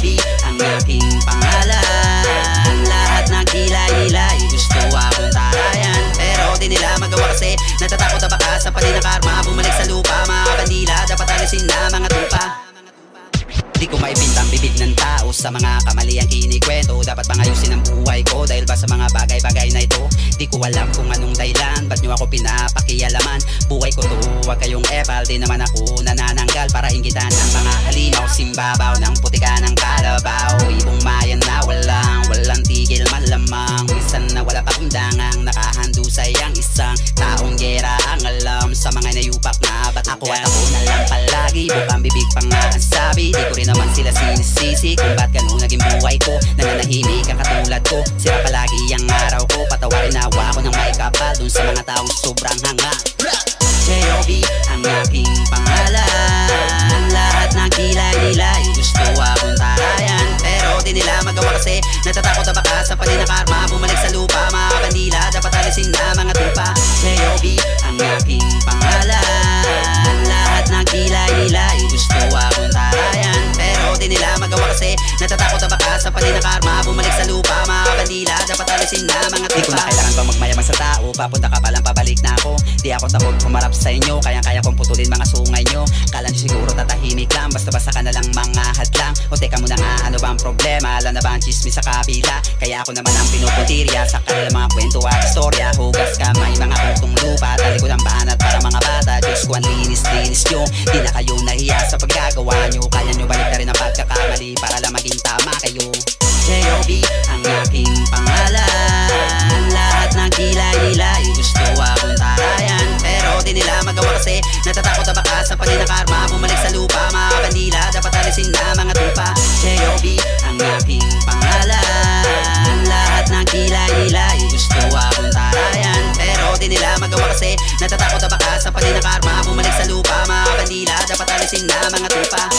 J.O.B. ang aking pangalan sa mga kamaliang kinikwento. Dapat pangayusin ang buhay ko dahil ba sa mga bagay-bagay na ito? Di ko alam kung anong dahilan, ba't nyo ako pinapakialaman? Buhay ko to, huwag kayong epal, di naman ako nanananggal. Para inggitan ang mga halimaw, simbabaw ng putika ng kalabaw. Ibong mayan na walang, walang tigil malamang. Minsan na wala pa kundangang nakahandusay ang isang taong gera. Ang alam sa mga nayupak na ba't ako at ako palagi Bukang bibig pa nga sabi, di ko rin naman sila sinisisi Kung ba't ganun naging buhay ko. Nananahimik ang katulad ko Sira palagi ang araw ko. Patawarin nawa ako ng may kapal Dun sa mga taong sobrang hanga. J.O.B. ang aking pangalan. Lahat ng kilay nila gusto akong tarayan Pero di nila magawa kasi Natatakot na baka sa pali Papunta ka palang pabalik na ako. Di ako takot pumarap sa inyo. Kayang-kaya kong putulin mga sungay nyo. Kala nyo siguro tatahimik lang. Basta-basta ka na lang mga hadlang. O teka muna nga ano ba ang problema? Alam na ba ang chismis sa kabila? Kaya ako naman ang pinupuntirya. Sa kanilang mga kwento at istorya. Hugas kamay mga putong lupa. Talikod ang banat para mga bata. Diyos ko ang linis-linis nyo. Di na kayo nahiya sa paggagawa nyo. Kaya nyo balik na rin ang pagkakamali Para lang maging tama Natatakot na baka sa pagay ng karma Bumalik sa lupa, mga bandila Dapat alisin na mga tupa. J.O.B. ang aking pangalan. Lahat ng kilay nila ay gusto akong tarayan. Pero di nila magawa kasi Natatakot na baka sa pagay ng karma Bumalik sa lupa, mga bandila Dapat alisin na mga tupa.